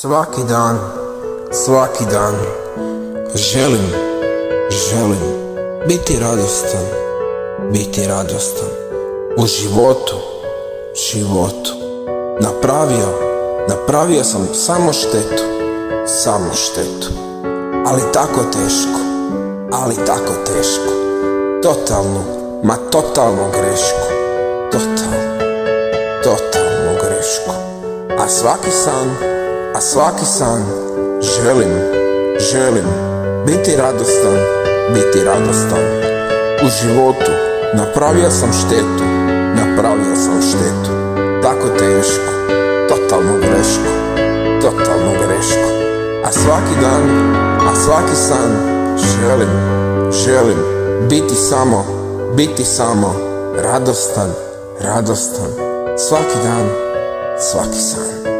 Svaki dan, svaki dan. Želim, želim Biti radostan, biti radostan. U životu, životu. Napravio, napravio sam samo štetu Samo štetu. Ali tako teško, ali tako teško. Totalnu, ma totalnu grešku Totalnu, totalnu grešku. A svaki san a svaki san želim, želim biti radostan, biti radostan. U životu napravio sam štetu, napravio sam štetu. Tako teško, totalnu grešku, totalnu grešku. A svaki dan, a svaki san želim, želim biti samo, biti samo radostan, radostan. Svaki dan, svaki san.